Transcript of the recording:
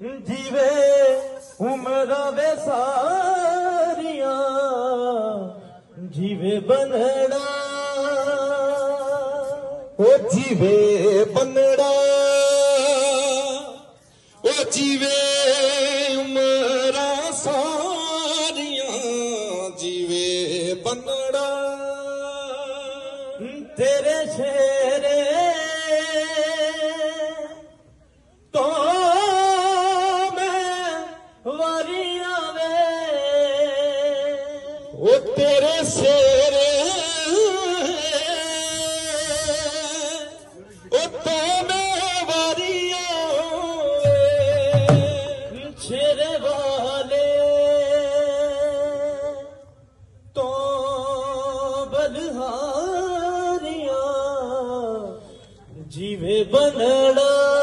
ਜੀਵੇ, ਉਮਰਾਂ ਵੇ ਸਾਰੀਆਂ, ਜੀਵੇ ਬਨੜਾ ਉਹ ਜੀਵੇ ਬਨੜਾ ਓ ਜੀਵੇ ਉਮਰਾਂ ਸਾਰੀਆਂ, ਜੀਵੇ ਬਨੜਾ ਤੇਰੇ ਸ਼ੇਰੇ ਉਹ ਤੇਰੇ ਸਿਰ ਉਹ ਤੋਂ ਮੈਂ ਵਾਲੇ ਤੋਂ ਬਲਹਾਰੀਆਂ ਜੀਵੇ ਬਨੜਾ